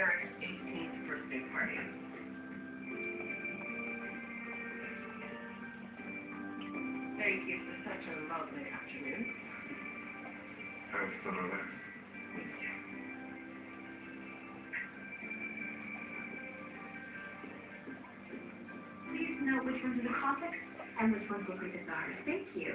Eric's 18th birthday party. Thank you for such a lovely afternoon. Thanks for that. Please note which ones are the classics and which ones will be the. Thank you.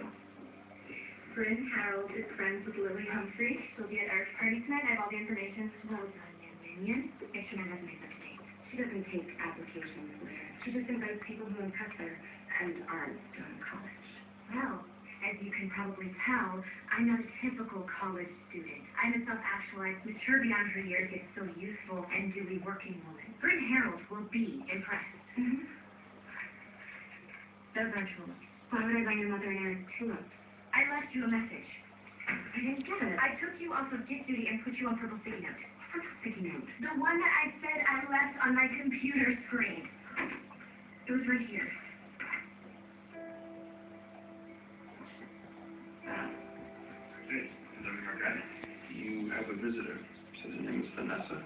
Bryn Harold is friends with Lily Humphrey. She'll be at Eric's party tonight. I have all the information. Well done, Nan Minion. Make sure my resume's up to date. She doesn't take applications with. She just invites people who impress her and aren't done college. Well, as you can probably tell, I'm not a typical college student. I'm a self-actualized, mature beyond her years, yet still useful and duly working woman. Bryn Harold will be impressed. Mm-hmm. Those aren't tulips. Why would I buy your mother and Aaron tulips? I left you a message. I didn't get it. I took you off of gift duty and put you on purple sticky note. Purple sticky note? The one that I said I left on my computer screen. It was right here. Hey, is everything okay? You have a visitor. Says her name is Vanessa.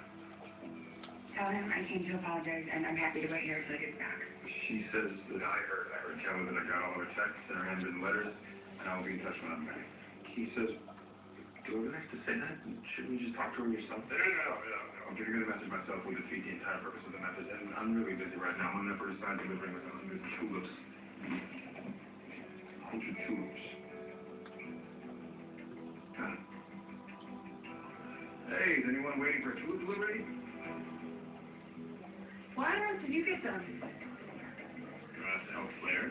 Tell him I came to apologize and I'm happy to wait here until he gets back. She says that I heard, I heard Kevin that I got all her texts and her handwritten letters, and I'll be in touch when I'm back. He says, do I really have to say that? Shouldn't we just talk to him yourself? No, no, no, no, no. I'm giving you the message myself. We'll defeat the entire purpose of the message, and I'm really busy right now. I'm on the first side delivering with a hundred tulips. A hundred tulips. Huh. Hey, is anyone waiting for a tulip delivery? Why on earth did you get them? You want us to help Blair